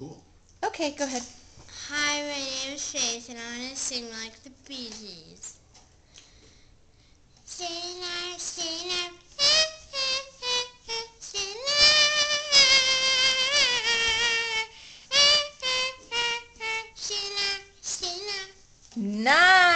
Cool. Okay, go ahead. Hi, my name is Faith, and I'm going to sing like the Bee Gees. Sing sinner, sing sinner. Nice.